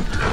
Yeah.